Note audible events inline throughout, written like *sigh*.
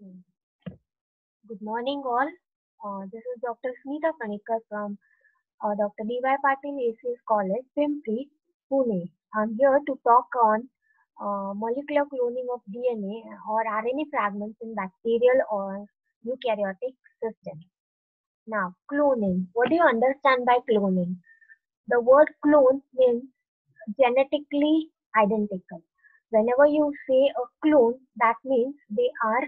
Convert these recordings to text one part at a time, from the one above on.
Good morning, all. Uh, this is Dr. Smita Kanikar from uh, Dr. D.Y. Patil ACS College, Pimpri, Pune. I'm here to talk on uh, molecular cloning of DNA or RNA fragments in bacterial or eukaryotic systems. Now, cloning. What do you understand by cloning? The word clone means genetically identical. Whenever you say a clone, that means they are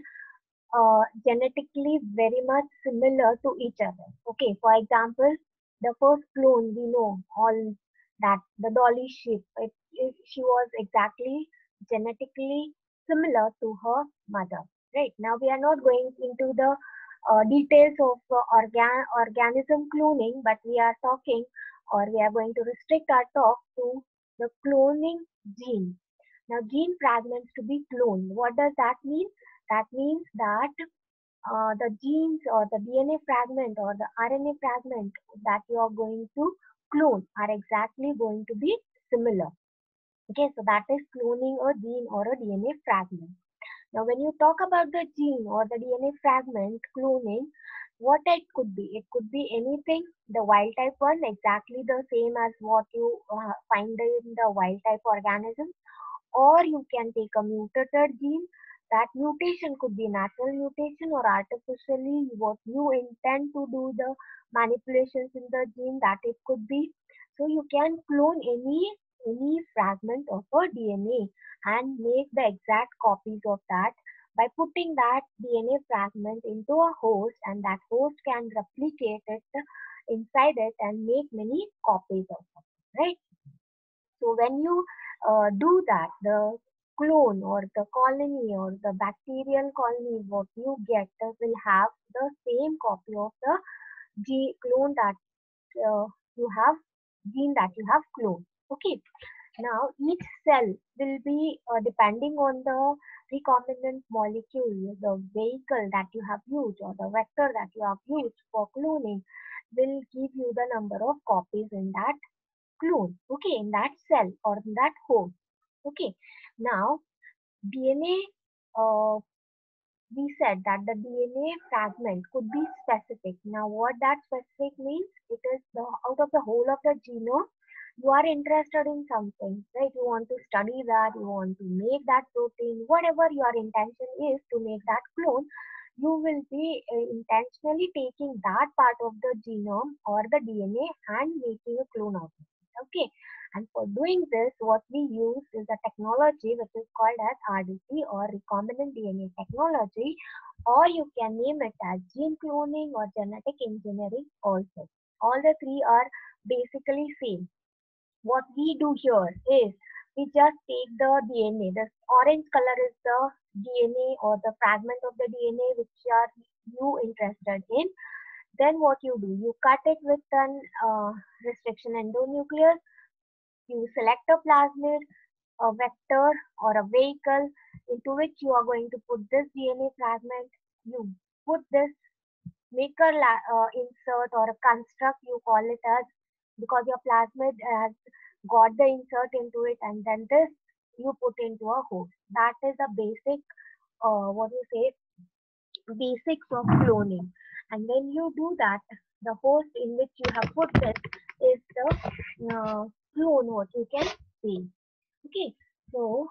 uh, genetically very much similar to each other. Okay, for example, the first clone we know all that the dolly sheep, it, it, she was exactly genetically similar to her mother. Right now, we are not going into the uh, details of uh, organ organism cloning, but we are talking or we are going to restrict our talk to the cloning gene. Now, gene fragments to be cloned. What does that mean? That means that uh, the genes or the DNA fragment or the RNA fragment that you are going to clone are exactly going to be similar. Okay, so that is cloning a gene or a DNA fragment. Now, when you talk about the gene or the DNA fragment cloning, what it could be? It could be anything, the wild type one, exactly the same as what you uh, find in the wild type organism, or you can take a mutated gene that mutation could be natural mutation or artificially what you intend to do the manipulations in the gene that it could be. So you can clone any any fragment of a dna and make the exact copies of that. By putting that dna fragment into a host and that host can replicate it inside it and make many copies of it right? So when you uh, do that the clone or the colony or the bacterial colony what you get uh, will have the same copy of the gene clone that uh, you have gene that you have cloned okay? Now each cell will be uh, depending on the recombinant molecule the vehicle that you have used or the vector that you have used for cloning will give you the number of copies in that clone okay? In that cell or in that host okay now, DNA, uh, we said that the DNA fragment could be specific. Now, what that specific means? It is the out of the whole of the genome, you are interested in something, right? You want to study that, you want to make that protein, whatever your intention is to make that clone, you will be uh, intentionally taking that part of the genome or the DNA and making a clone of it. Okay, and for doing this, what we use is a technology which is called as RDC or recombinant DNA technology, or you can name it as gene cloning or genetic engineering also. All the three are basically same. What we do here is we just take the DNA. The orange color is the DNA or the fragment of the DNA which are you interested in. Then what you do, you cut it with an uh, restriction endonuclease you select a plasmid, a vector or a vehicle into which you are going to put this DNA fragment. You put this, make a uh, insert or a construct, you call it as, because your plasmid has got the insert into it and then this you put into a host. That is the basic, uh, what you say, basics of cloning. And when you do that, the host in which you have put this is the uh, clone what you can see okay so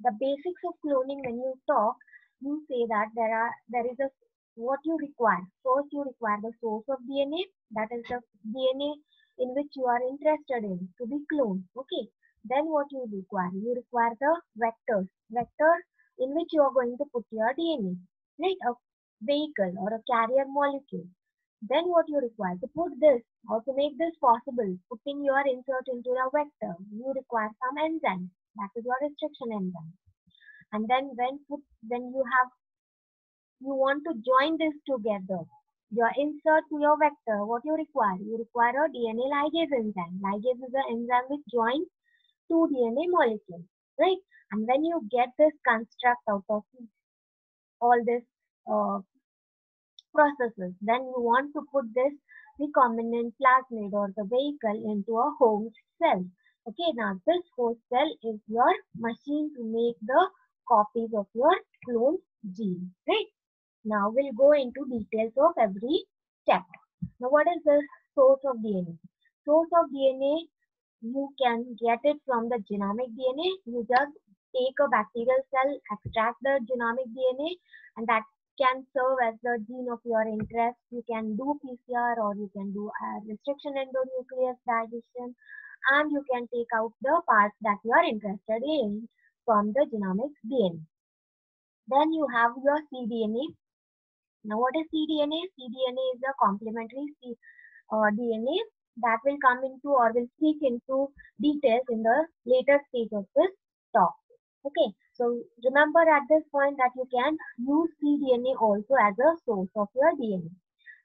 the basics of cloning when you talk you say that there are there is a what you require. First you require the source of dna that is the dna in which you are interested in to be cloned okay? Then what you require? You require the vectors vector in which you are going to put your dna right? A vehicle or a carrier molecule then what you require to put this or to make this possible, putting your insert into a vector, you require some enzyme. That is your restriction enzyme. And then when put, when you have, you want to join this together, your insert to your vector, what you require? You require a DNA ligase enzyme. Ligase is an enzyme which joins two DNA molecules, right? And when you get this construct out of all this uh, processes. Then you want to put this recombinant plasmid or the vehicle into a host cell. Okay, now this host cell is your machine to make the copies of your clone gene, right? Now we'll go into details of every step. Now what is the source of DNA? Source of DNA, you can get it from the genomic DNA. You just take a bacterial cell, extract the genomic DNA and that can serve as the gene of your interest. You can do PCR or you can do a restriction endonuclease digestion and you can take out the parts that you are interested in from the genomic DNA. Then you have your cDNA. Now what is cDNA? cDNA is a complementary C, uh, DNA that will come into or will speak into details in the later stage of this talk. Okay, so remember at this point that you can use cDNA also as a source of your DNA.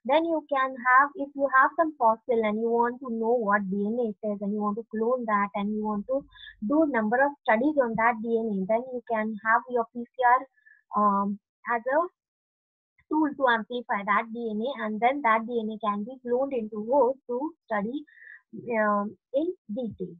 Then you can have, if you have some fossil and you want to know what DNA is and you want to clone that and you want to do number of studies on that DNA, then you can have your PCR um, as a tool to amplify that DNA and then that DNA can be cloned into host to study um, in detail.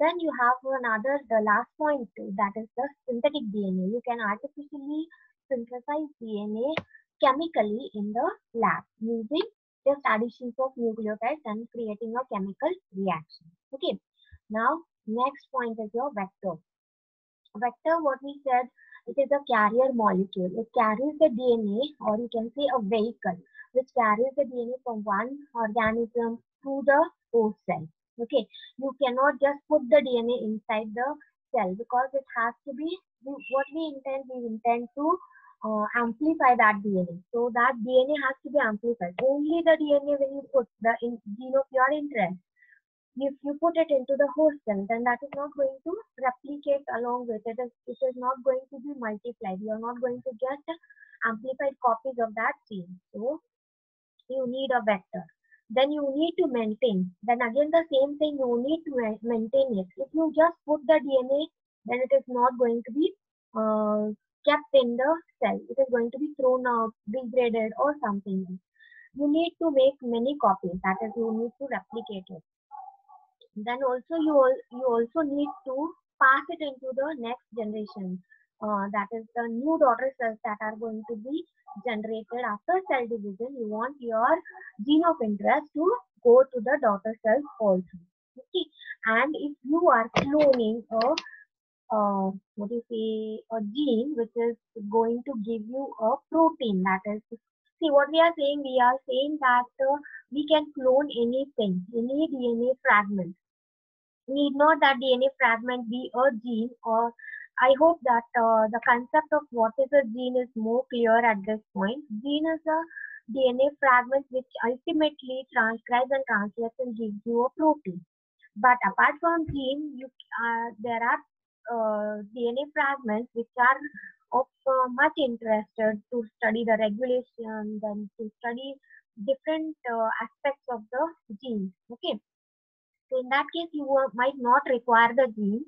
Then you have another, the last point that is the synthetic DNA. You can artificially synthesize DNA chemically in the lab using just additions of nucleotides and creating a chemical reaction. Okay. Now, next point is your vector. Vector, what we said, it is a carrier molecule. It carries the DNA or you can say a vehicle which carries the DNA from one organism to the host cell okay you cannot just put the dna inside the cell because it has to be what we intend we intend to uh, amplify that dna so that dna has to be amplified. Only the dna when you put the in, gene of your interest. If you put it into the host cell then that is not going to replicate along with it. It is not going to be multiplied. You are not going to get amplified copies of that gene. So you need a vector then you need to maintain. Then again the same thing, you need to maintain it. If you just put the DNA, then it is not going to be uh, kept in the cell. It is going to be thrown out, degraded or something. You need to make many copies. That is, you need to replicate it. Then also you, you also need to pass it into the next generation. Uh, that is the new daughter cells that are going to be generated after cell division, you want your gene of interest to go to the daughter cells also. Okay, and if you are cloning a uh, what do you say a gene which is going to give you a protein that is see what we are saying we are saying that uh, we can clone anything any dna fragment. Need not that dna fragment be a gene or I hope that uh, the concept of what is a gene is more clear at this point. Gene is a DNA fragment which ultimately transcribes and translates and gives you a protein. But apart from gene, you, uh, there are uh, DNA fragments which are of uh, much interest to study the regulation, and to study different uh, aspects of the gene. Okay. So in that case, you might not require the gene,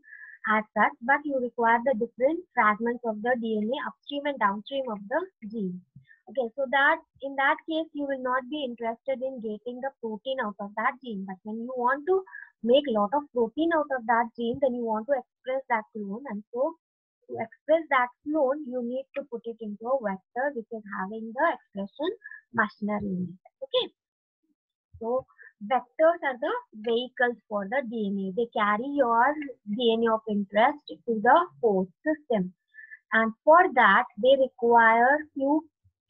as such, but you require the different fragments of the DNA upstream and downstream of the gene. Okay, so that in that case, you will not be interested in getting the protein out of that gene. But when you want to make a lot of protein out of that gene, then you want to express that clone. And so to express that clone, you need to put it into a vector which is having the expression machinery in it. Okay. So vectors are the vehicles for the DNA. They carry your DNA of interest to the host system. And for that, they require few,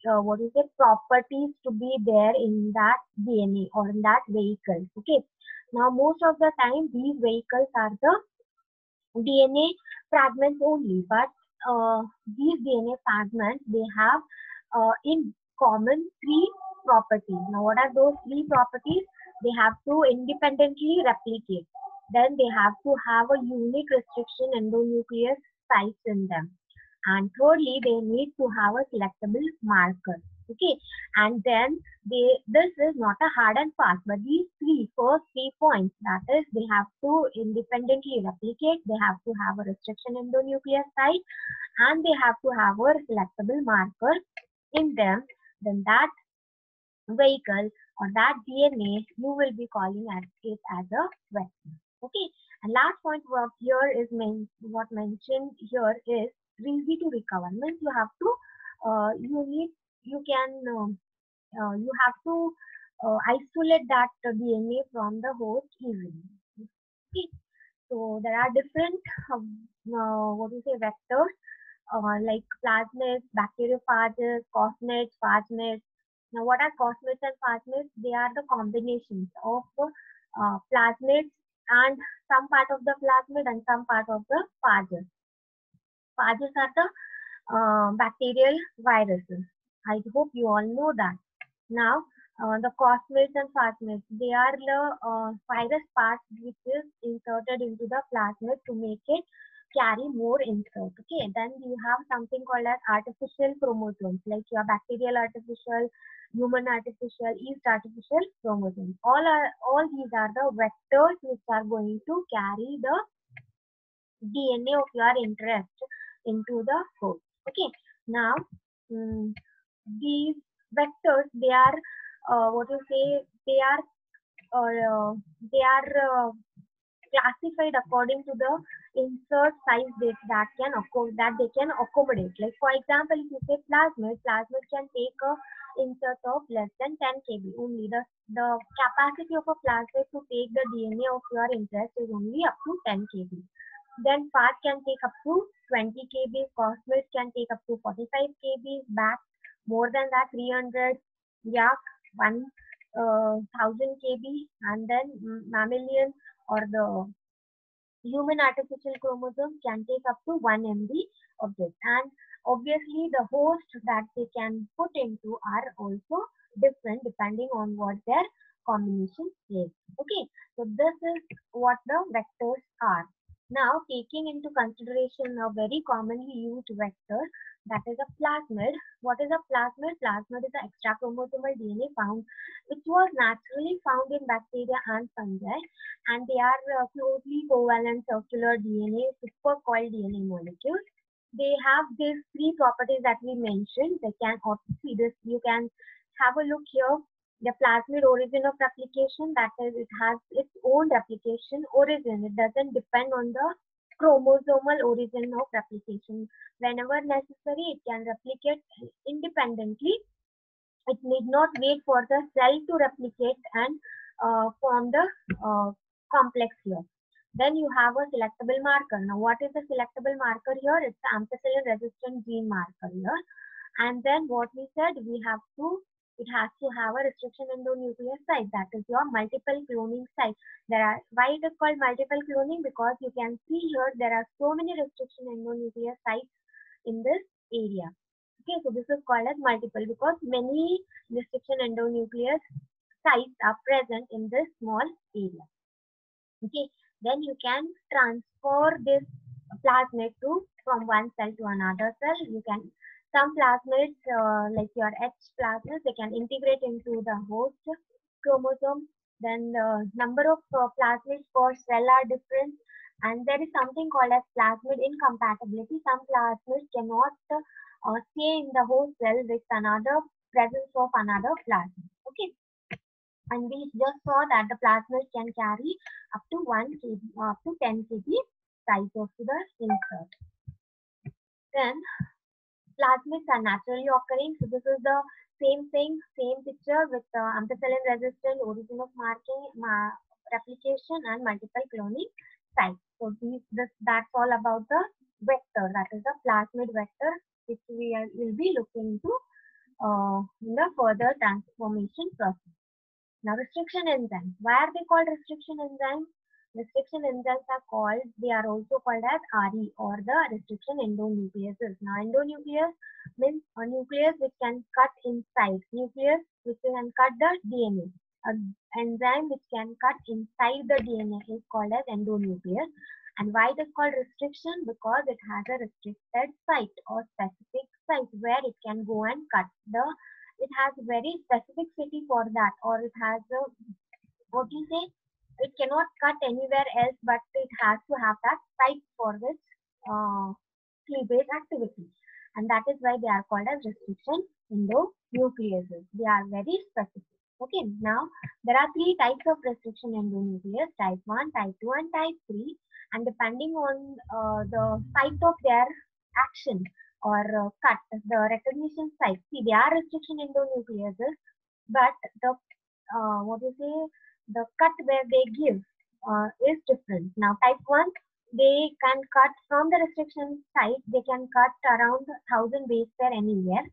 uh, what is it, properties to be there in that DNA or in that vehicle. Okay. Now, most of the time, these vehicles are the DNA fragments only, but uh, these DNA fragments, they have uh, in common three properties. Now, what are those three properties? They have to independently replicate. Then they have to have a unique restriction endonuclease sites in them. And thirdly, they need to have a selectable marker. Okay, and then they this is not a hard and fast, but these three first three points that is they have to independently replicate, they have to have a restriction endonuclease site, and they have to have a selectable marker in them. Then that vehicle or that DNA, you will be calling it as a vector. Okay. And last point what here is what mentioned here is easy to recover. Means you have to uh, you need you can um, uh, you have to uh, isolate that DNA from the host easily. Okay. So there are different um, uh, what do you say vectors uh, like plasmids, bacteriophages, cosmids, plasmids. Now what are cosmids and plasmids? They are the combinations of uh, plasmids and some part of the plasmid and some part of the phages. Phages are the uh, bacterial viruses. I hope you all know that. Now, uh, the cosmids and plasmids, they are the uh, virus parts which is inserted into the plasmid to make it carry more insert. Okay, then you have something called as artificial chromosomes, like your bacterial artificial, human artificial, yeast artificial chromosomes. All are all these are the vectors which are going to carry the DNA of your interest into the host. Okay, now um, these vectors they are uh, what you say they are uh, they are uh, classified according to the insert size that, that can that they can accommodate. Like for example, if you say plasmid, plasmid can take a insert of less than 10 kb only. The the capacity of a plasmid to take the DNA of your interest is only up to 10 kb. Then part can take up to 20 kb, cosmid can take up to 45 kb, back more than that 300, yak 1000 uh, kb, and then mammalian or the human artificial chromosome can take up to 1 MB of this. And obviously the host that they can put into are also different depending on what their combination is. Okay, so this is what the vectors are. Now taking into consideration a very commonly used vector that is a plasmid. What is a plasmid? Plasmid is an extra chromosomal DNA found which was naturally found in bacteria and fungi and they are uh, closely covalent circular DNA supercoiled DNA molecules. They have these three properties that we mentioned. They can see this. You can have a look here. The plasmid origin of replication that is it has its own replication origin. It doesn't depend on the chromosomal origin of replication. Whenever necessary, it can replicate independently. It need not wait for the cell to replicate and uh, form the uh, complex here. Then you have a selectable marker. Now, what is the selectable marker here? It's the ampicillin resistant gene marker here. And then what we said, we have to it has to have a restriction endonuclear site that is your multiple cloning site there are why it is called multiple cloning? Because you can see here there are so many restriction endonuclear sites in this area. Okay so this is called as multiple because many restriction endonuclear sites are present in this small area. Okay then you can transfer this plasmid to from one cell to another cell. You can some plasmids, uh, like your H plasmids, they can integrate into the host chromosome. Then the number of uh, plasmids per cell are different. And there is something called as plasmid incompatibility. Some plasmids cannot uh, stay in the host cell with another presence of another plasmid. Okay. And we just saw that the plasmid can carry up to 1 kb, up to 10 kb size of the insert. Then plasmids are naturally occurring. So this is the same thing, same picture with uh, ampicillin resistant, origin of marking, ma replication and multiple cloning sites. So these, this, that's all about the vector, that is the plasmid vector, which we are, will be looking to uh, in the further transformation process. Now restriction enzymes. Why are they called restriction enzymes? Restriction enzymes are called, they are also called as RE or the restriction endonucleases. Now endonuclease means a nucleus which can cut inside, nucleus which can cut the DNA. An enzyme which can cut inside the DNA is called as endonuclease. And why it is called restriction? Because it has a restricted site or specific site where it can go and cut the, it has very specific city for that or it has a, what do you say? It cannot cut anywhere else but it has to have that site for this uh, cleavage activity. And that is why they are called as restriction endonucleases. They are very specific. Okay now there are three types of restriction endonuclease type 1 type 2 and type 3 and depending on uh, the site of their action or uh, cut the recognition site. See, they are restriction endonucleases, but the uh, what you say the cut where they give uh, is different. Now, type 1, they can cut from the restriction site, they can cut around 1000 base pair anywhere.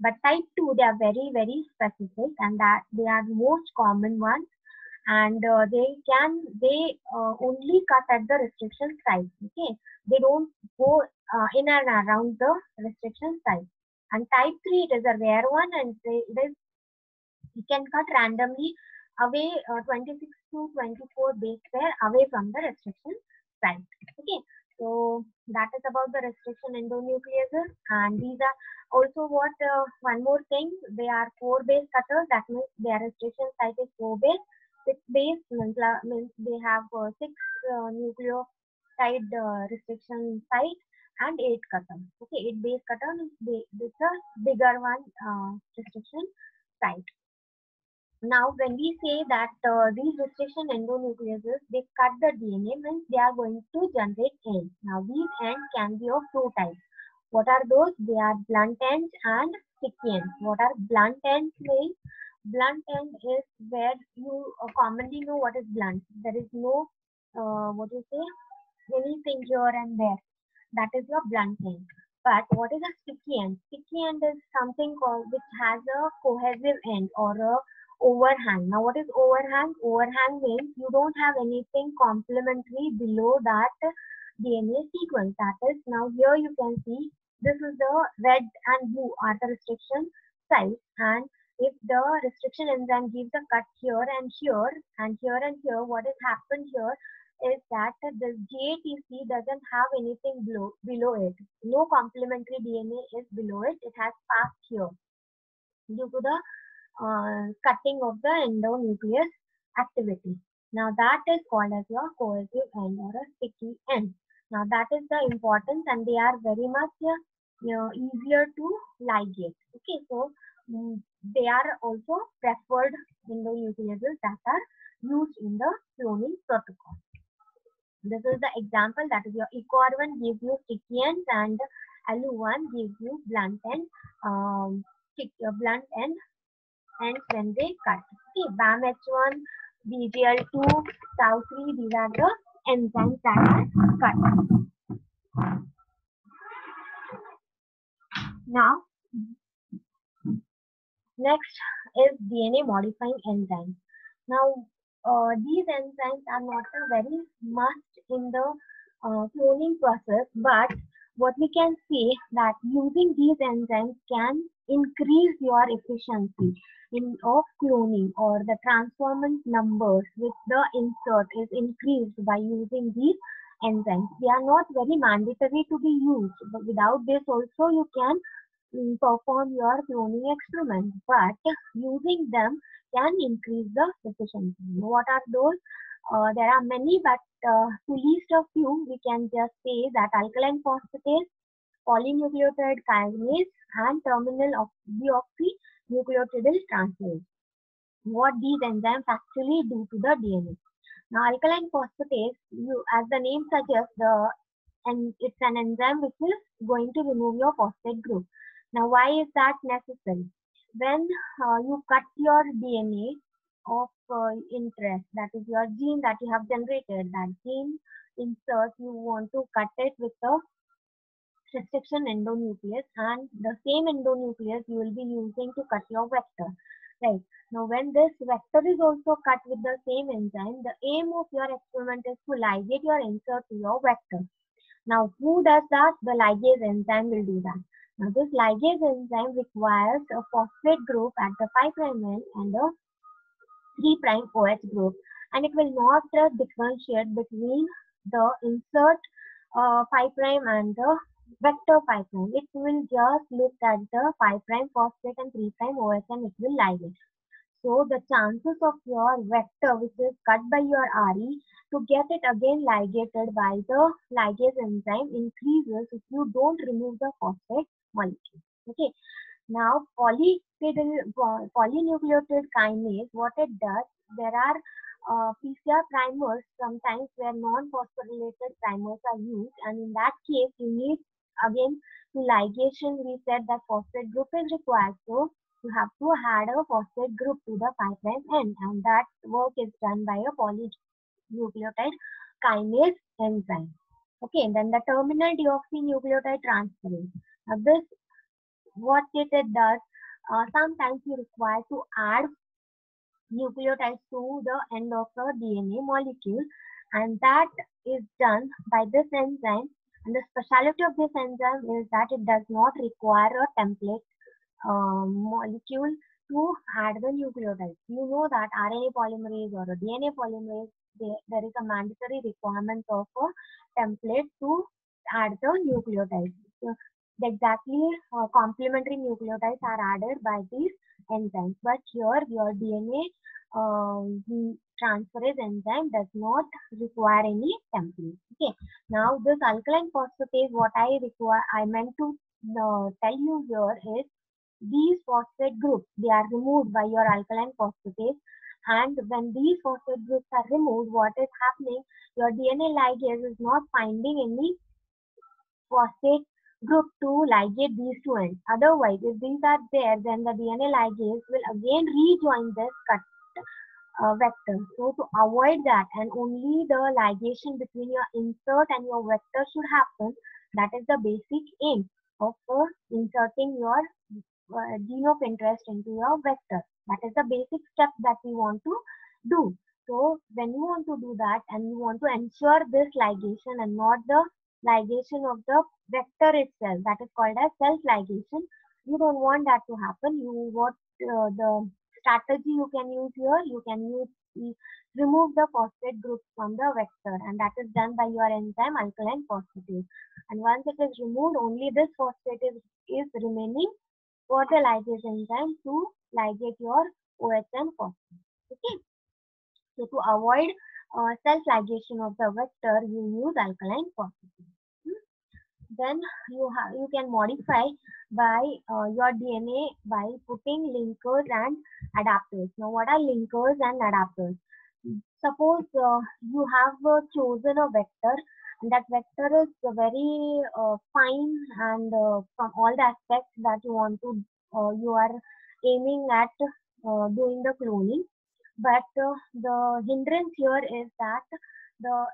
But type 2, they are very, very specific and that they are most common ones and uh, they can, they uh, only cut at the restriction site. Okay, they don't go uh, in and around the restriction site. And type 3, it is a rare one and is, you can cut randomly away uh, 26 to 24 base pair away from the restriction site. Okay, so that is about the restriction endonucleases. And these are also what uh, one more thing they are four base cutters. That means their restriction site is four base six base means, means they have uh, six uh, nucleotide uh, restriction site and eight cutters okay eight base cutter is this a bigger one uh, restriction site now, when we say that uh, these restriction endonucleases, they cut the DNA means they are going to generate ends. Now, these ends can be of two types. What are those? They are blunt ends and sticky ends. What are blunt ends means? Blunt end is where you uh, commonly know what is blunt. There is no, uh, what you say, anything here and there. That is your blunt end. But what is a sticky end? Sticky end is something called which has a cohesive end or a overhang. Now, what is overhang? Overhang means you don't have anything complementary below that DNA sequence. That is, now here you can see this is the red and blue are the restriction sites and if the restriction enzyme gives a cut here and here and here and here, what has happened here is that the GATC doesn't have anything below, below it. No complementary DNA is below it. It has passed here due to the uh, cutting of the endonucleus activity. Now that is called as your cohesive end or a sticky end. Now that is the importance and they are very much uh, you know, easier to ligate. Okay, so um, they are also preferred endonucleases that are used in the cloning protocol. This is the example that is your EcoR1 gives you sticky ends and ALU1 gives you blunt end, um, stick, uh, blunt end and when they cut. Okay, BAMH1, BGL2, TAU3, these are the enzymes that are cut. Now, next is DNA modifying enzymes. Now, uh, these enzymes are not a very must in the uh, cloning process, but what we can see that using these enzymes can increase your efficiency in of cloning or the transformant numbers with the insert is increased by using these enzymes. They are not very mandatory to be used, but without this also you can um, perform your cloning experiment. But using them can increase the efficiency. What are those? Uh, there are many, but uh, to list a few, we can just say that alkaline phosphatase, polynucleotide kinase, and terminal of deoxy nucleotidyl transferase. What these enzymes actually do to the DNA. Now, alkaline phosphatase, you, as the name suggests, the and it's an enzyme which is going to remove your phosphate group. Now, why is that necessary? When uh, you cut your DNA of uh, interest, that is your gene that you have generated, that gene insert, you want to cut it with a restriction endonuclease and the same endonuclease you will be using to cut your vector right? Now when this vector is also cut with the same enzyme the aim of your experiment is to ligate your insert to your vector. Now who does that? The ligase enzyme will do that. Now this ligase enzyme requires a phosphate group at the 5 prime end and a 3 prime OH group and it will not uh, differentiate between the insert uh, 5 prime and the vector 5 prime. It will just look at the 5 prime phosphate and 3 prime OH and it will ligate. So the chances of your vector which is cut by your RE to get it again ligated by the ligase enzyme increases if you don't remove the phosphate molecule. Okay. Now polynucleotide kinase, what it does, there are uh, PCR primers sometimes where non-phosphorylated primers are used and in that case you need again to ligation we said that phosphate group is required. So you have to add a phosphate group to the 5' end and that work is done by a polynucleotide kinase enzyme. Okay, and then the terminal deoxynucleotide transferase. Now this, what it, it does, uh, sometimes you require to add nucleotides to the end of the DNA molecule and that is done by this enzyme and the specialty of this enzyme is that it does not require a template uh, molecule to add the nucleotides. You know that RNA polymerase or DNA polymerase, they, there is a mandatory requirement of a template to add the nucleotides. So, the exactly uh, complementary nucleotides are added by these enzymes. But here your DNA um, transferase enzyme does not require any template. Okay. Now this alkaline phosphatase, what I require, I meant to uh, tell you here is these phosphate groups, they are removed by your alkaline phosphatase. And when these phosphate groups are removed, what is happening? Your DNA ligase is not finding any phosphate group to ligate these two ends. Otherwise, if these are there, then the DNA ligase will again rejoin this cut uh, vector. So to avoid that and only the ligation between your insert and your vector should happen. That is the basic aim of uh, inserting your uh, gene of interest into your vector. That is the basic step that we want to do. So when you want to do that and you want to ensure this ligation and not the ligation of the vector itself, that is called as self-ligation. You don't want that to happen. You want uh, the strategy you can use here, you can use remove the phosphate group from the vector and that is done by your enzyme alkaline phosphatase. And once it is removed, only this phosphate is, is remaining for the ligase enzyme to ligate your OHN phosphate. Okay. So to avoid uh, self-ligation of the vector, you use alkaline phosphatase. Then you have you can modify by uh, your DNA by putting linkers and adapters. Now, what are linkers and adapters? Suppose uh, you have uh, chosen a vector and that vector is very uh, fine and uh, from all the aspects that you want to, uh, you are aiming at doing the cloning. But the hindrance here is that the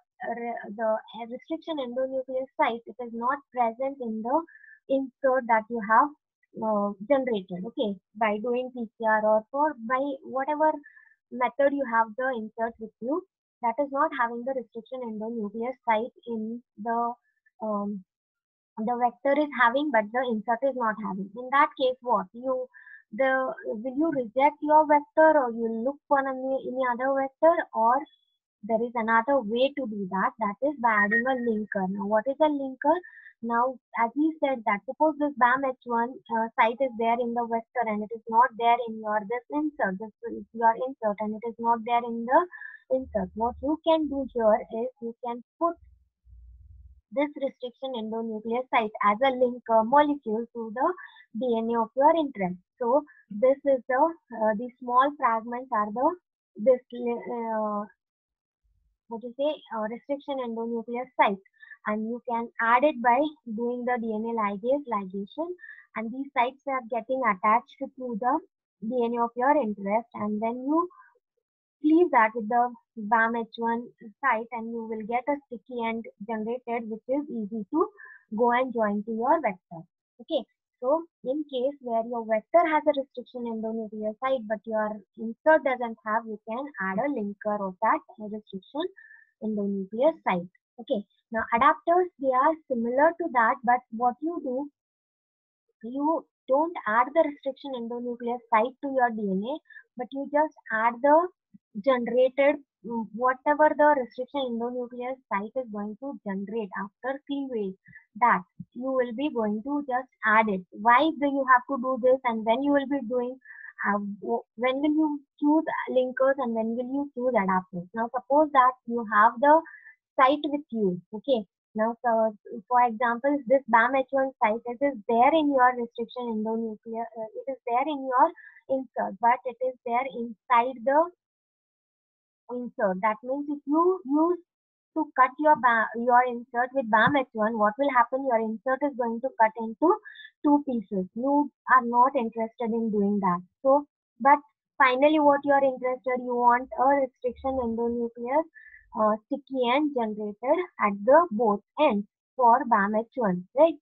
the restriction endonuclease site it is not present in the insert that you have uh, generated okay? By doing PCR or for by whatever method you have the insert with you that is not having the restriction endonuclease site in the um, the vector is having but the insert is not having. In that case what? You the will you reject your vector or you look for any, any other vector or there is another way to do that that is by adding a linker now what is a linker now, as we said that suppose this BAM H1 uh, site is there in the vector and it is not there in your this insert, this is your insert and it is not there in the insert. What you can do here is you can put this restriction endonuclease site as a linker molecule to the DNA of your interest. So this is the uh, the small fragments are the this uh, what you say uh, restriction endonuclease site. And you can add it by doing the DNA ligase ligation. And these sites are getting attached to the DNA of your interest. And then you cleave that with the BAM-H1 site and you will get a sticky end generated which is easy to go and join to your vector. Okay, so in case where your vector has a restriction endonuclease site but your insert doesn't have, you can add a linker of that restriction endonuclease site. Okay, now adapters, they are similar to that, but what you do, you don't add the restriction endonuclease site to your DNA, but you just add the generated whatever the restriction endonuclease site is going to generate after cleavage that you will be going to just add it why do you have to do this and when you will be doing uh, when will you choose linkers and when will you choose adapters now suppose that you have the site with you. Okay. Now, so, for example, this BAM-H1 site, it is there in your restriction endonuclear, uh, it is there in your insert, but it is there inside the insert. That means if you use to cut your your insert with BAM-H1, what will happen? Your insert is going to cut into two pieces. You are not interested in doing that. So, but finally, what you are interested, you want a restriction endonuclease uh, sticky end generated at the both ends for BAM-H1, right?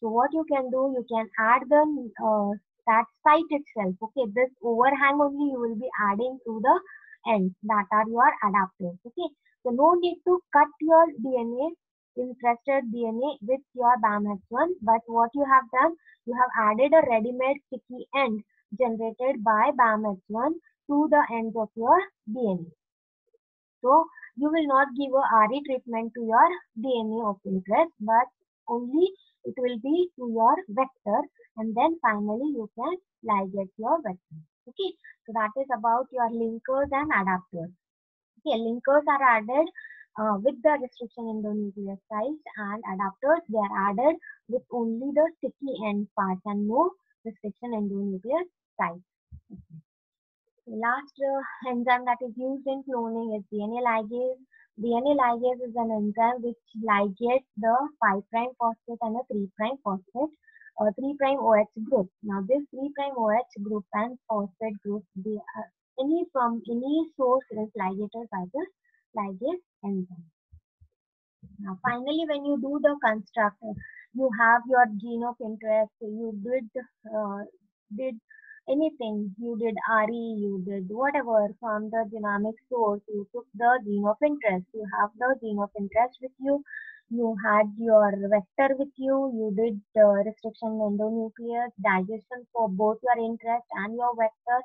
So what you can do, you can add the uh, that site itself. Okay, this overhang only you will be adding to the ends that are your adapters. Okay, so no need to cut your DNA, interested DNA with your BAM-H1, but what you have done, you have added a ready-made sticky end generated by BAM-H1 to the ends of your DNA. So you will not give a RE treatment to your DNA of interest, but only it will be to your vector and then finally you can ligate your vector. Okay, so that is about your linkers and adapters. Okay, linkers are added uh, with the restriction endonucleosides and adapters they are added with only the sticky end part and no restriction endonucleosides. Okay. Last uh, *laughs* enzyme that is used in cloning is DNA ligase. DNA ligase is an enzyme which ligates the 5' phosphate and a 3' phosphate, uh, 3' prime OH group. Now this 3' prime OH group and phosphate group, they are any from any source is ligated by this ligase enzyme. Now finally when you do the construct, you have your gene of interest, you did, uh, did anything you did RE, you did whatever from the genomic source, you took the gene of interest, you have the gene of interest with you, you had your vector with you, you did uh, restriction endonuclease, digestion for both your interest and your vector,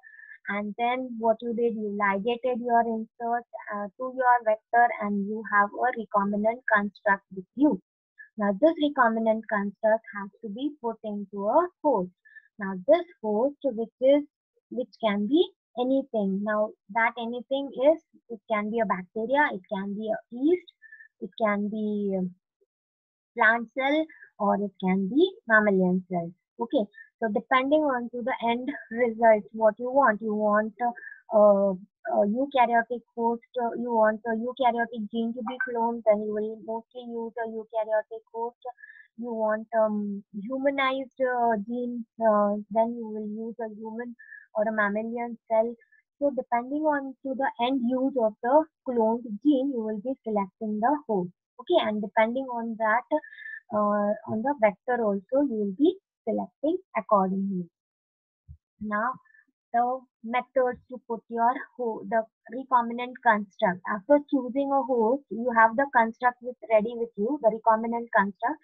and then what you did, you ligated your insert uh, to your vector and you have a recombinant construct with you. Now this recombinant construct has to be put into a host now this host which is which can be anything. Now that anything is it can be a bacteria, it can be a yeast, it can be plant cell or it can be mammalian cells. Okay, so depending on to the end *laughs* result, what you want, you want uh, uh, eukaryotic host, uh, you want a eukaryotic gene to be cloned, then you will mostly use a eukaryotic host you want um, humanized uh, gene, uh, then you will use a human or a mammalian cell. So depending on to the end use of the cloned gene, you will be selecting the host. Okay, and depending on that, uh, on the vector also, you will be selecting accordingly. Now, the methods to put your the recombinant construct. After choosing a host, you have the construct with ready with you, the recombinant construct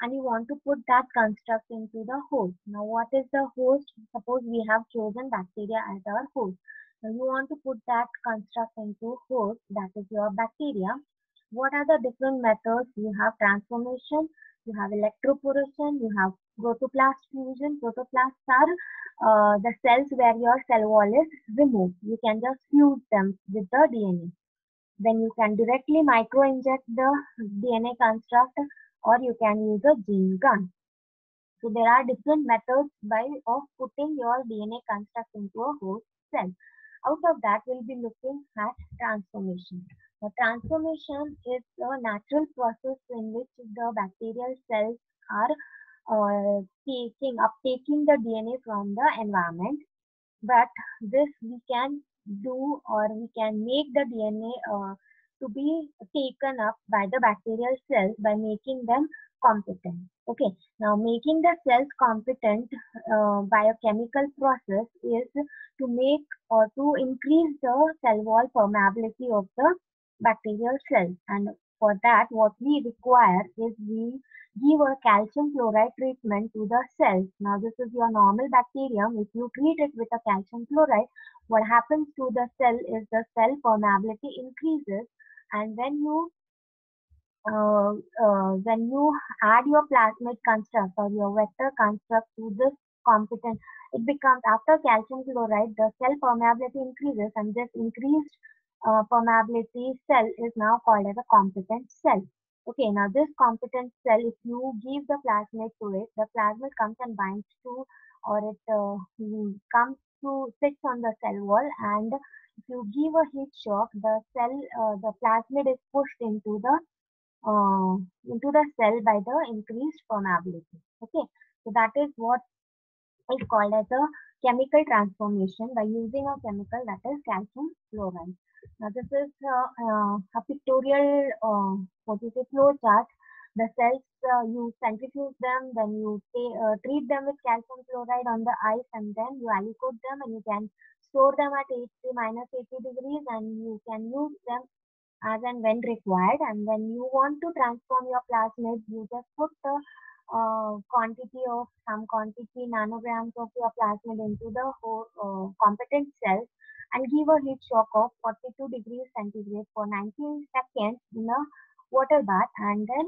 and you want to put that construct into the host. Now, what is the host? Suppose we have chosen bacteria as our host. Now, you want to put that construct into host, that is your bacteria. What are the different methods? You have transformation, you have electroporation, you have protoplast fusion. Protoplasts are uh, the cells where your cell wall is removed. You can just fuse them with the DNA. Then you can directly micro-inject the DNA construct or you can use a gene gun. So there are different methods by of putting your DNA construct into a host cell. Out of that, we'll be looking at transformation. The transformation is a natural process in which the bacterial cells are uh, taking uptaking the DNA from the environment. But this we can do or we can make the DNA uh, to be taken up by the bacterial cells by making them competent. Okay, now making the cells competent uh, process is to make or to increase the cell wall permeability of the bacterial cells. And for that, what we require is we give a calcium chloride treatment to the cells. Now, this is your normal bacterium. If you treat it with a calcium chloride, what happens to the cell is the cell permeability increases and when you uh, uh, when you add your plasmid construct or your vector construct to this competent, it becomes after calcium chloride, the cell permeability increases and this increased uh, permeability cell is now called as a competent cell. Okay, now this competent cell, if you give the plasmid to it, the plasmid comes and binds to or it uh, comes to sits on the cell wall and if you give a heat shock, the cell, uh, the plasmid is pushed into the uh, into the cell by the increased permeability. Okay, so that is what is called as a chemical transformation by using a chemical that is calcium fluoride. Now this is uh, a pictorial uh, what is a flow chart. The cells uh, you centrifuge them, then you uh, treat them with calcium fluoride on the ice, and then you aliquot them, and you can store them at 80 minus 80 degrees, and you can use them as and when required. And when you want to transform your plasmid, you just put the uh, quantity of some quantity nanograms of your plasmid into the whole uh, competent cells and give a heat shock of 42 degrees centigrade for 19 seconds in a water bath. And then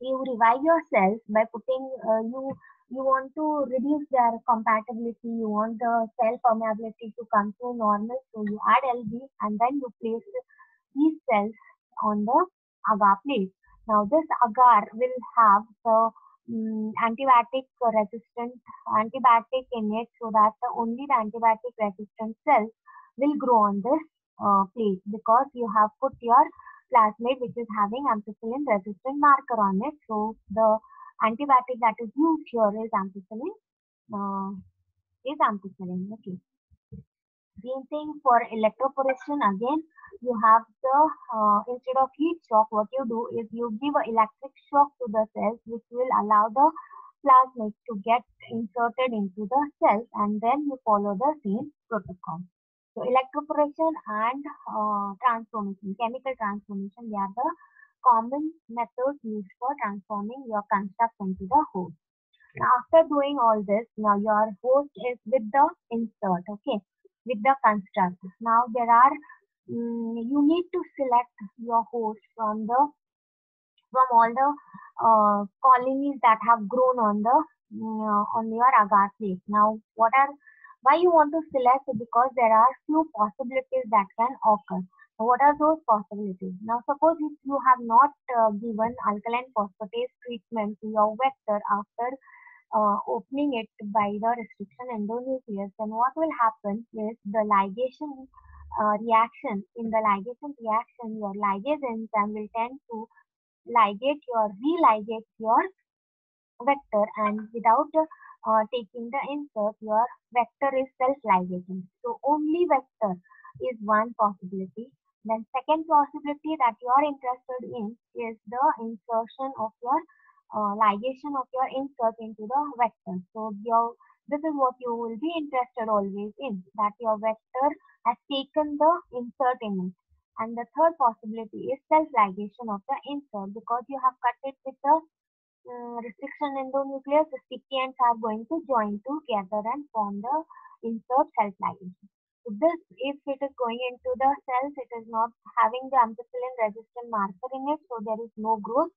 you revive your cells by putting uh, you you want to reduce their compatibility. You want the cell permeability to come to normal. So you add lb and then you place these cells on the agar plate now this agar will have the um, antibiotic resistant antibiotic in it so that the only the antibiotic resistant cells will grow on this uh, plate because you have put your plasmid which is having ampicillin resistant marker on it. So the antibiotic that is used here is ampicillin. Uh, is ampicillin. Okay. Same thing for electroporation again. You have the uh, instead of heat shock, what you do is you give an electric shock to the cells, which will allow the plasmid to get inserted into the cells, and then you follow the same protocol. So electroporation and uh, transformation, chemical transformation, they are the common methods used for transforming your construct into the host. Now after doing all this, now your host is with the insert, okay, with the construct. Now there are, um, you need to select your host from the, from all the uh, colonies that have grown on the, uh, on your agar plate. Now what are why you want to select? Because there are few possibilities that can occur. What are those possibilities? Now, suppose if you have not uh, given alkaline phosphatase treatment to your vector after uh, opening it by the restriction endonuclease, then what will happen is the ligation uh, reaction. In the ligation reaction, your ligase enzyme will tend to ligate your religate your vector and without uh, taking the insert, your vector is self-ligating. So only vector is one possibility. Then second possibility that you are interested in is the insertion of your uh, ligation of your insert into the vector. So your this is what you will be interested always in that your vector has taken the insert in it. And the third possibility is self-ligation of the insert because you have cut it with the uh, restriction endonuclease, the sticky ends are going to join together and form the insert self-ligation. So this, if it is going into the cells, it is not having the ampicillin resistant marker in it, so there is no growth.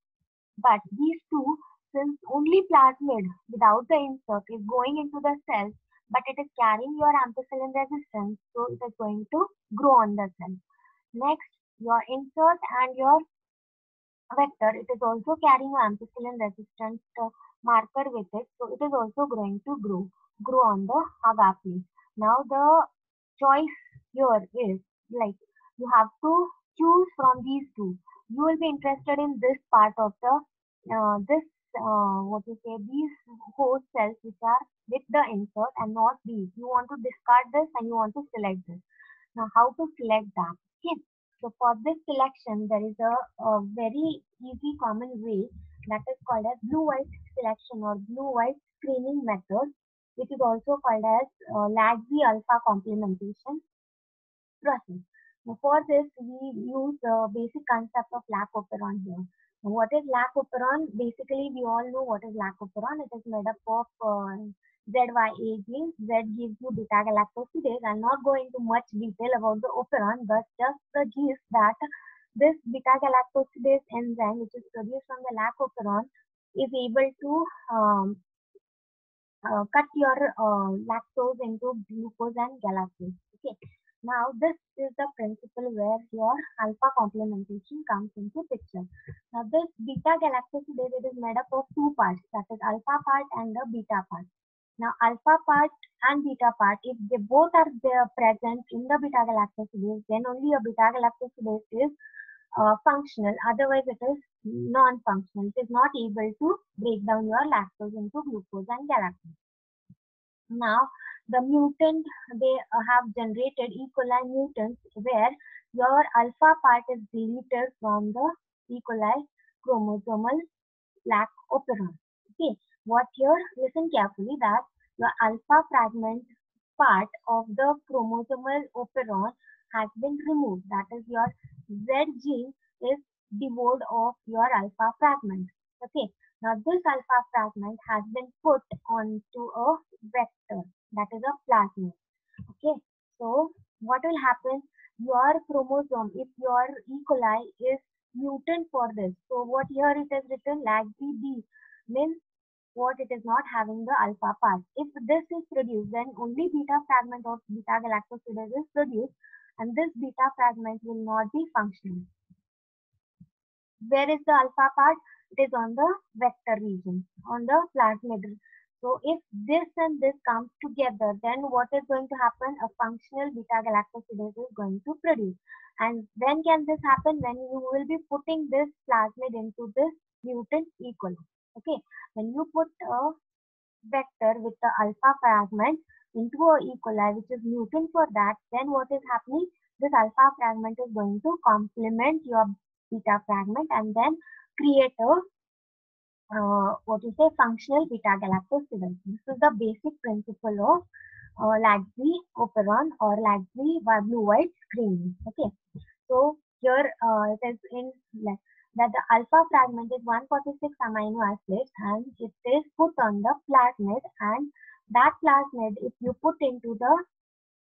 But these two, since only plasmid without the insert is going into the cells, but it is carrying your ampicillin resistance, so it is going to grow on the cell. Next, your insert and your vector, it is also carrying ampicillin resistant uh, marker with it. So it is also going to grow, grow on the agar plate. Now the choice here is like you have to choose from these two. You will be interested in this part of the, uh, this, uh, what you say, these host cells which are with the insert and not these. You want to discard this and you want to select this. Now how to select that? Okay. So for this selection, there is a, a very easy common way that is called as blue-white selection or blue-white screening method, which is also called as uh, Lagbe alpha complementation process. For this, we use the basic concept of lac-operon here. What is lac-operon? Basically, we all know what is lac-operon. It is made up of uh, ZYA genes. Z gives you beta galactosidase. I'll not go into much detail about the operon, but just the gist that this beta galactosidase enzyme, which is produced from the lac-operon, is able to um, uh, cut your uh, lactose into glucose and galactose. Okay. Now this is the principle where your alpha complementation comes into picture. Now this beta galactosidase is made up of two parts that is alpha part and the beta part. Now alpha part and beta part, if they both are there present in the beta galactosidase, then only a beta galactosidase is uh, functional. Otherwise, it is non-functional. It is not able to break down your lactose into glucose and galactose. Now, the mutant they uh, have generated E. coli mutants where your alpha part is deleted from the E. coli chromosomal lac operon. Okay, what here? Listen carefully that your alpha fragment part of the chromosomal operon has been removed. That is your Z gene is devoid of your alpha fragment. Okay, now this alpha fragment has been put onto a vector that is a plasmid. Okay, so what will happen? Your chromosome, if your E. coli is mutant for this, so what here it is written LAGB B means what it is not having the alpha part. If this is produced, then only beta fragment of beta galactosidase is produced and this beta fragment will not be functional. Where is the alpha part? It is on the vector region, on the plasmid. So if this and this comes together, then what is going to happen? A functional beta galactosidase is going to produce. And when can this happen? When you will be putting this plasmid into this mutant E. coli. Okay, when you put a vector with the alpha fragment into a E. coli which is mutant for that, then what is happening? This alpha fragment is going to complement your beta fragment and then create a uh, what you say functional beta galactosidase. This is the basic principle of uh, LAGZ operon or LAGZ blue-white screening. Okay, so here uh, it is in that the alpha fragment is 146 amino acids and it is put on the plasmid and that plasmid if you put into the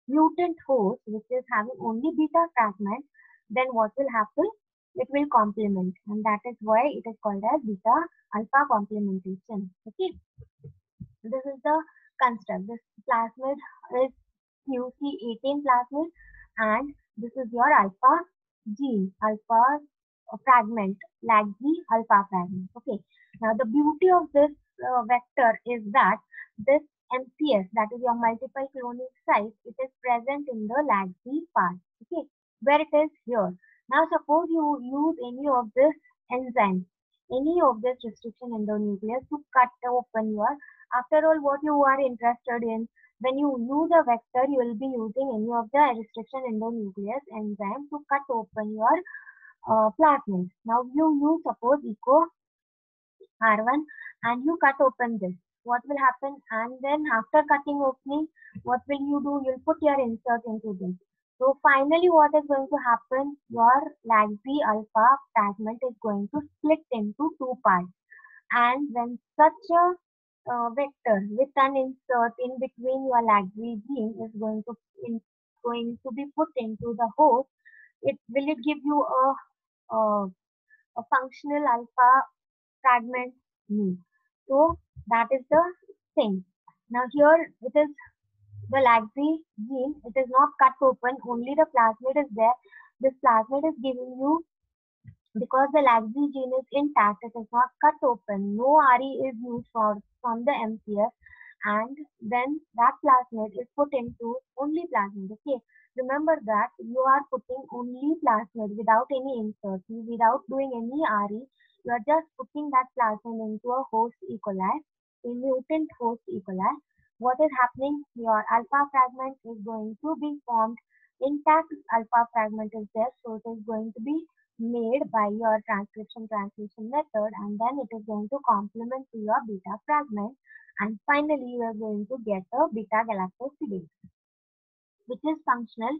mutant host which is having only beta fragment then what will happen it will complement and that is why it is called as beta alpha complementation. Okay. This is the construct. This plasmid is UC18 plasmid and this is your alpha gene alpha fragment the alpha fragment. Okay. Now the beauty of this uh, vector is that this MCS that is your multiple cloning site it is present in the lag part. Okay. Where it is here now suppose you use any of this enzyme any of this restriction endonuclease to cut open your after all what you are interested in when you use a vector you will be using any of the restriction endonuclease enzyme to cut open your uh, plasmid. Now you use suppose eco R1 and you cut open this. What will happen? And then after cutting opening, what will you do? You'll put your insert into this. So finally what is going to happen? Your LAGZ alpha fragment is going to split into two parts. And when such a uh, vector with an insert in between your LAGZ gene is going to in, going to be put into the host, it will it give you a uh, a functional alpha fragment. So that is the thing. Now here it is the LAGZ gene. It is not cut open. Only the plasmid is there. This plasmid is giving you because the LAGZ gene is intact. It is not cut open. No RE is used for from the MCF and then that plasmid is put into only plasmid. Okay, remember that you are putting only plasmid without any insert, without doing any RE. You are just putting that plasmid into a host E. coli, a mutant host E. coli. What is happening? Your alpha fragment is going to be formed. Intact alpha fragment is there, so it is going to be made by your transcription translation method and then it is going to complement to your beta fragment and finally you are going to get a beta galactosidase which is functional.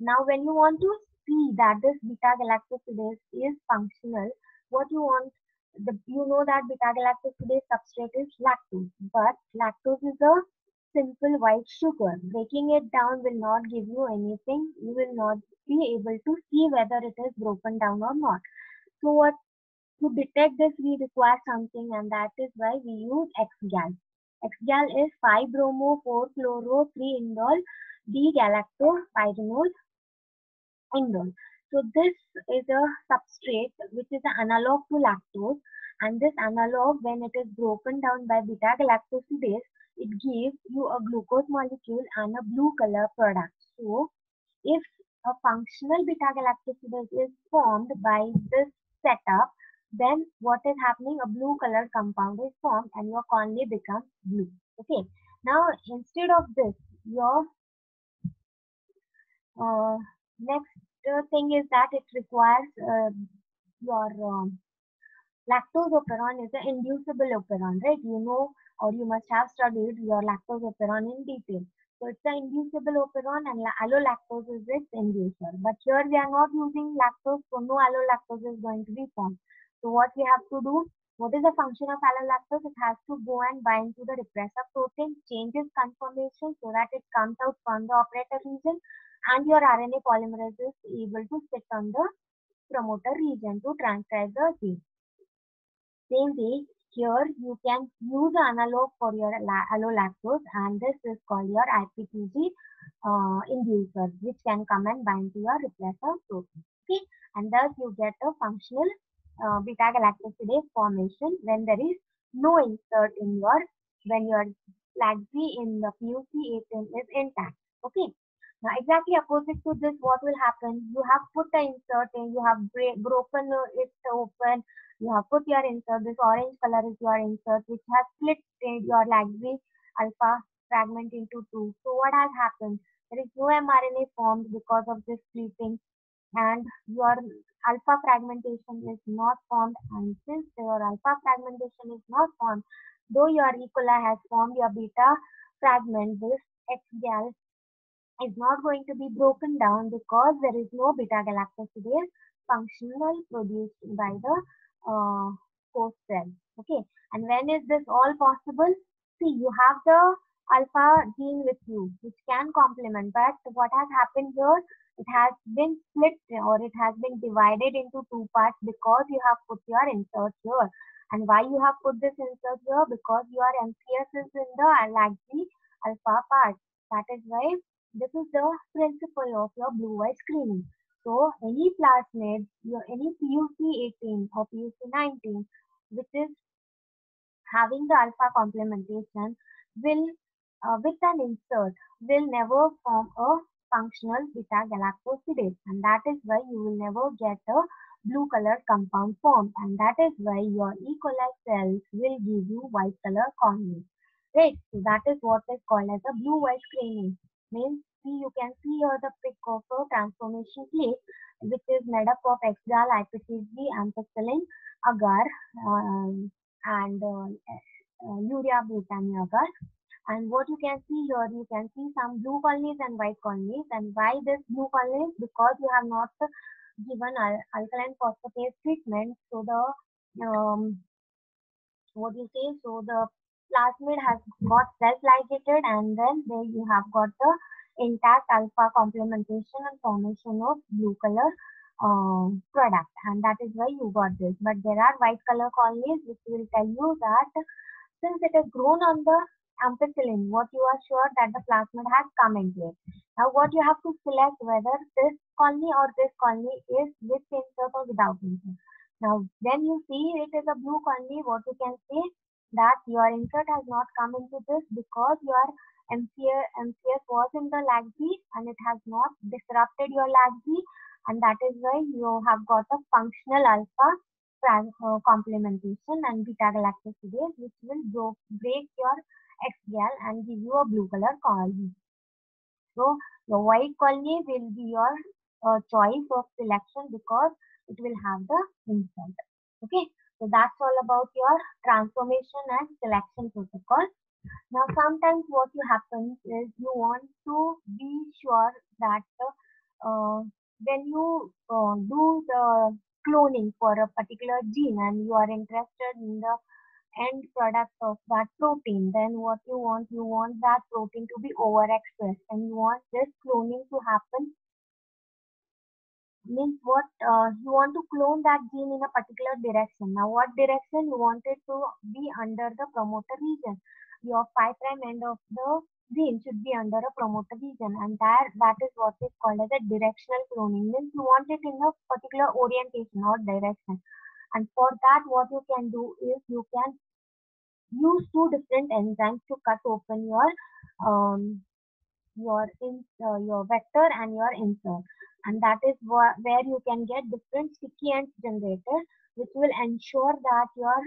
Now, when you want to see that this beta galactosidase is functional, what you want, the, you know that beta galactosidase substrate is lactose, but lactose is a simple white sugar. Breaking it down will not give you anything. You will not be able to see whether it is broken down or not. So, what to detect this, we require something, and that is why we use X-gal. X-gal is 5-bromo-4-chloro-3-indole D-galactopyranol indole. So this is a substrate which is an analog to lactose and this analog when it is broken down by beta galactosidase it gives you a glucose molecule and a blue color product. So if a functional beta galactosidase is formed by this setup, then what is happening? A blue color compound is formed and your colony becomes blue. Okay. Now instead of this, your uh, next uh, thing is that it requires uh, your um, lactose operon is an inducible operon, right? You know, or you must have studied your lactose operon in detail. So it's the inducible operon and allolactose is its inducer. But here we are not using lactose, so no allolactose is going to be formed. So what we have to do, what is the function of allolactose? It has to go and bind to the repressor protein, changes conformation so that it comes out from the operator region and your RNA polymerase is able to sit on the promoter region to transcribe the gene. Same way, here you can use analog for your allolactose and this is called your IPTG uh, inducer which can come and bind to your repressor protein. Okay, and thus you get a functional uh, beta galactosidase formation when there is no insert in your when your flag G in the PUC 18 is intact. Okay, now, exactly opposite to this, what will happen? You have put the insert in, you have break, broken it open, you have put your insert, this orange color is your insert, which has split your Lagrange alpha fragment into two. So, what has happened? There is no mRNA formed because of this splitting and your alpha fragmentation is not formed and since your alpha fragmentation is not formed, though your E. coli has formed your beta fragment, this X gal is not going to be broken down because there is no beta galactosidase functional produced by the uh, host cell. Okay, and when is this all possible? See, you have the alpha gene with you, which can complement, but what has happened here? It has been split or it has been divided into two parts because you have put your insert here. And why you have put this insert here? Because your MCS is in the LAGG alpha part. That is why this is the principle of your blue-white screening. So any plasmid, your any PUC 18 or PUC 19, which is having the alpha complementation, will uh, with an insert will never form a functional beta galactosidase, and that is why you will never get a blue color compound formed, and that is why your E. coli cells will give you white color colonies. Right, so that is what is called as a blue-white screening means see you can see here the pic of a transformation plate which is made up of X-gal, ampicillin, agar um, and uh, uh, urea butane agar. And what you can see here, you can see some blue colonies and white colonies. And why this blue colonies? Because you have not given al alkaline phosphatase treatment. So the um, what you say? So the plasmid has got self-ligated and then there you have got the intact alpha complementation and formation of blue color uh, product and that is why you got this but there are white color colonies which will tell you that since it has grown on the ampicillin what you are sure that the plasmid has come into it now what you have to select whether this colony or this colony is with insert or without insert. Now when you see it is a blue colony what you can say that your insert has not come into this because your MCS, MCS was in the lag B and it has not disrupted your lag B and that is why you have got a functional alpha uh, complementation and beta galactosidase which will break your X-gal and give you a blue color colony. So the white colony will be your uh, choice of selection because it will have the insert. Okay. So that's all about your transformation and selection protocol. Now sometimes what you happens is you want to be sure that uh, when you uh, do the cloning for a particular gene and you are interested in the end product of that protein then what you want you want that protein to be overexpressed and you want this cloning to happen means what uh, you want to clone that gene in a particular direction. Now, what direction you want it to be under the promoter region? Your 5 prime end of the gene should be under a promoter region, and that that is what is called as a directional cloning. Means you want it in a particular orientation or direction. And for that, what you can do is you can use two different enzymes to cut open your um, your in, uh, your vector and your insert and that is wh where you can get different sticky ends generated which will ensure that your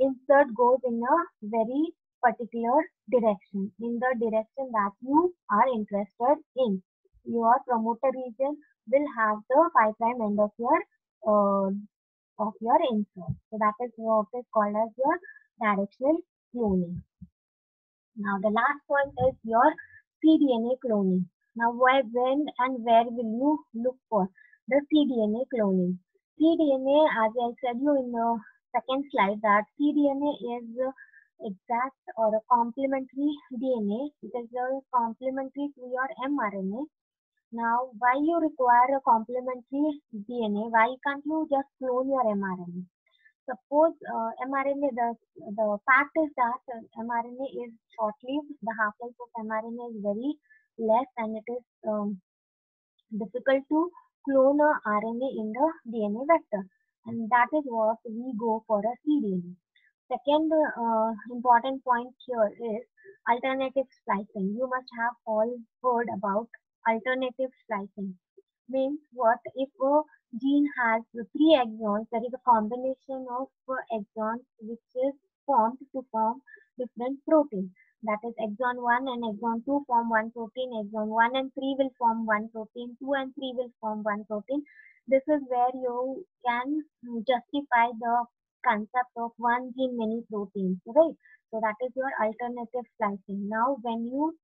insert goes in a very particular direction. In the direction that you are interested in your promoter region will have the 5 prime end of your uh, of your insert so that is what is called as your directional cloning. Now the last point is your cDNA cloning. Now why when and where will you look for the cDNA cloning? cDNA as i said you in the second slide that cDNA is exact or a complementary DNA. Because it is a complementary to your mRNA. Now, why you require a complementary DNA? Why can't you just clone your mRNA? Suppose uh, mRNA, the, the fact is that mRNA is short-lived. The half-life of mRNA is very less and it is um, difficult to clone a RNA in the DNA vector. And that is what we go for a cDNA. Second uh, important point here is alternative splicing. You must have all heard about alternative splicing. Means what if a gene has three exons, there is a combination of exons which is formed to form different proteins. That is exon 1 and exon 2 form one protein, exon 1 and 3 will form one protein, 2 and 3 will form one protein. This is where you can justify the concept of one gene many proteins right? So that is your alternative splicing. Now when you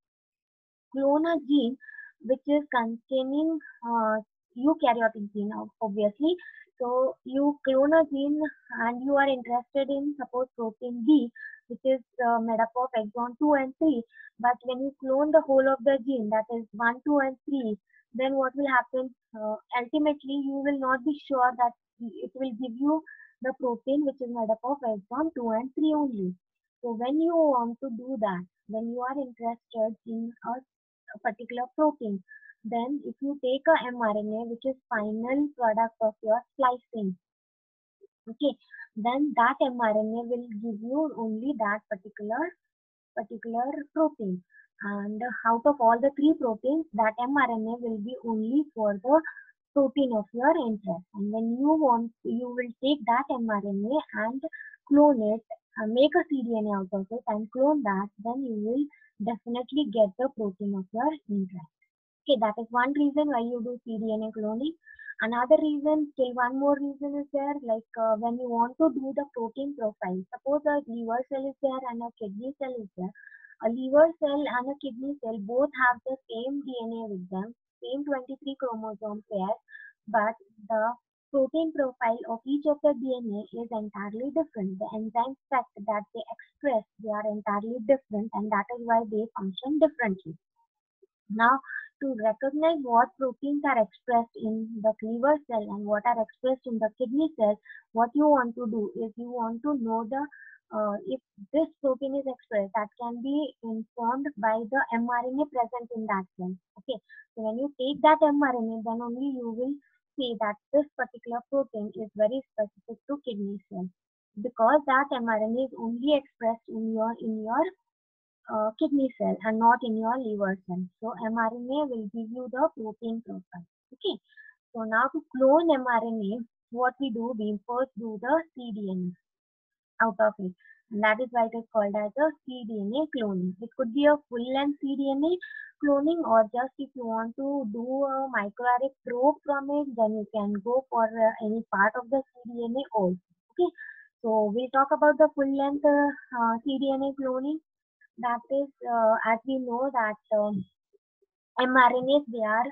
clone a gene which is containing uh, eukaryotic gene obviously so you clone a gene and you are interested in suppose protein B which is uh, made up of exon 2 and 3 but when you clone the whole of the gene that is 1 2 and 3 then what will happen? Uh, ultimately you will not be sure that it will give you the protein which is made up of exon 2 and 3 only. So when you want to do that, when you are interested in a, particular protein, then if you take a mRNA which is final product of your splicing, okay, then that mRNA will give you only that particular particular protein and out of all the three proteins that mRNA will be only for the protein of your interest. And when you want you will take that mRNA and clone it uh, make a cDNA out of it and clone that then you will definitely get the protein of your interest. Okay that is one reason why you do cDNA cloning. Another reason still one more reason is there like uh, when you want to do the protein profile suppose a liver cell is there and a kidney cell is there. A liver cell and a kidney cell both have the same DNA with them same 23 chromosome pairs, but the protein profile of each of the DNA is entirely different. The enzyme spec that they express, they are entirely different and that is why they function differently. Now, to recognize what proteins are expressed in the liver cell and what are expressed in the kidney cell, what you want to do is you want to know the uh, if this protein is expressed, that can be informed by the mRNA present in that cell. Okay, so when you take that mRNA, then only you will see that this particular protein is very specific to kidney cell because that mRNA is only expressed in your in your uh, kidney cell and not in your liver cell. So mRNA will give you the protein profile. Okay. So now to clone mRNA, what we do, we first do the cDNA out of it. And that is why it is called as a cDNA cloning. It could be a full-length cDNA cloning or just if you want to do a microarray probe from it, then you can go for uh, any part of the cDNA also. Okay, so we'll talk about the full-length uh, cDNA cloning. That is, uh, as we know that um, mRNAs, they are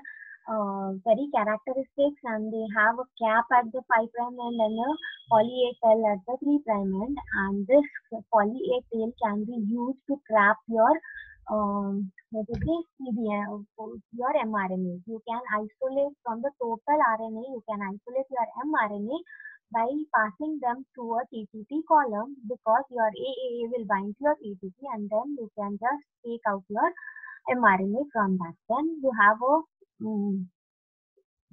uh, very characteristics and they have a cap at the 5 prime end and a poly A tail at the 3 prime end and this poly A tail can be used to trap your um, this CDN, your mRNA. You can isolate from the total RNA, you can isolate your mRNA by passing them through a TTP column because your AAA will bind to your TTP and then you can just take out your mRNA from that. Then you have a um,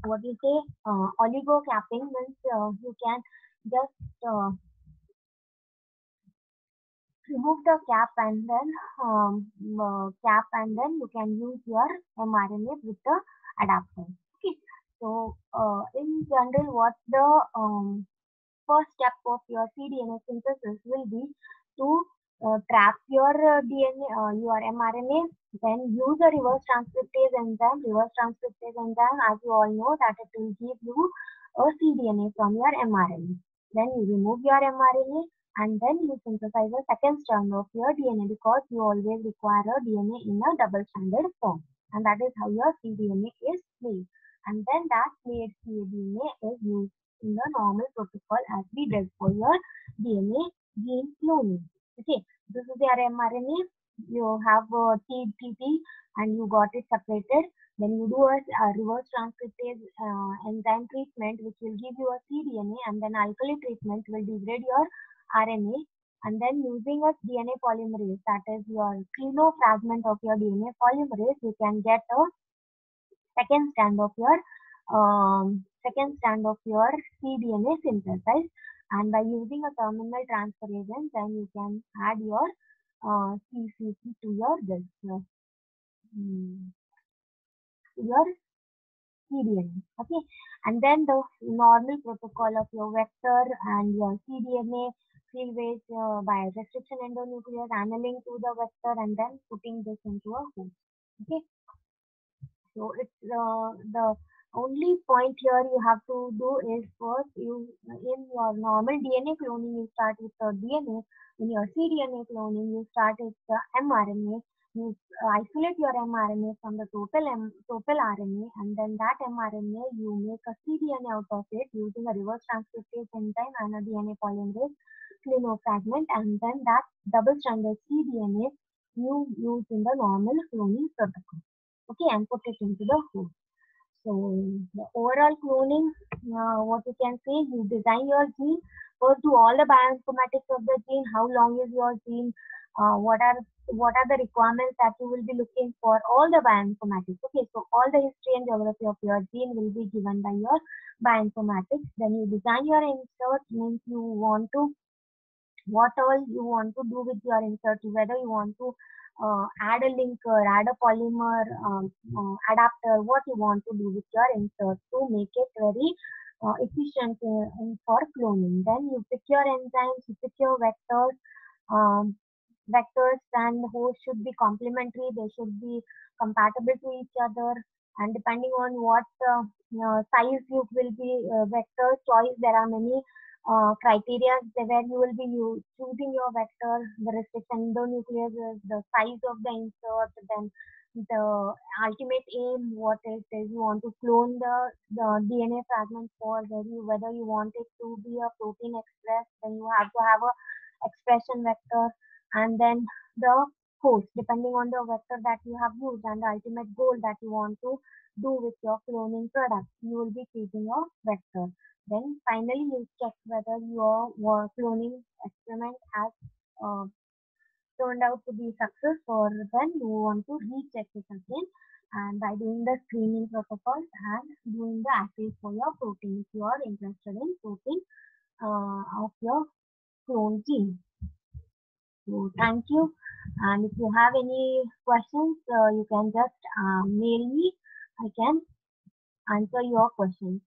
what you say? Uh, oligo capping means uh, you can just uh, remove the cap and then um, uh, cap and then you can use your mRNA with the adapter. Okay, so uh, in general, what the um, first step of your cDNA synthesis will be to uh, trap your uh, DNA, uh, your mRNA, then use a reverse transcriptase enzyme. Reverse transcriptase enzyme, as you all know, that it will give you a cDNA from your mRNA. Then you remove your mRNA and then you synthesize a second strand of your DNA because you always require a DNA in a double-stranded form. And that is how your cDNA is made. And then that made cDNA is used in the normal protocol as we did for your DNA gene cloning. Okay, this is your mRNA. You have a TTT and you got it separated. Then you do a, a reverse transcriptase uh, enzyme treatment, which will give you a cDNA, and then alkali treatment will degrade your RNA. And then using a DNA polymerase, that is your kilo fragment of your DNA polymerase, you can get a second strand of your um, second strand of your cDNA synthesized and by using a terminal transfer agent then you can add your CCC to your um, your cDNA okay and then the normal protocol of your vector and your cDNA cleavage uh, by restriction endonuclease annealing to the vector and then putting this into a host. Okay. So it's uh, the only point here you have to do is first you in your normal DNA cloning you start with the DNA. In your cDNA cloning you start with the mRNA. You isolate your mRNA from the total M, total RNA and then that mRNA you make a cDNA out of it using a reverse transcriptase enzyme and a DNA polymerase clinofragment and then that double-stranded cDNA you use in the normal cloning protocol. Okay, and put it into the host. So the overall cloning, uh, what you can say, you design your gene, first do all the bioinformatics of the gene, how long is your gene, uh, what are what are the requirements that you will be looking for, all the bioinformatics. Okay, so all the history and geography of your gene will be given by your bioinformatics. Then you design your insert, means you want to, what all you want to do with your insert, whether you want to add a linker, add a polymer um, uh, adapter, what you want to do with your insert to make it very uh, efficient for cloning. Then you pick your enzymes, you pick your vectors. Um, vectors and hosts should be complementary. They should be compatible to each other. And depending on what uh, size you will be uh, vector choice, there are many uh, criteria where you will be choosing your vector, the restriction endonucleases, the size of the insert, then the ultimate aim, what it is you want to clone the, the DNA fragment for, whether you, whether you want it to be a protein expressed, then you have to have a expression vector, and then the host, depending on the vector that you have used and the ultimate goal that you want to do with your cloning product, you will be choosing your vector. Then finally you check whether your cloning experiment has uh, turned out to be success or then you want to recheck it again and by doing the screening protocols and doing the assays for your protein if you are interested in protein uh, of your clone gene. So thank you and if you have any questions uh, you can just uh, mail me I can answer your questions.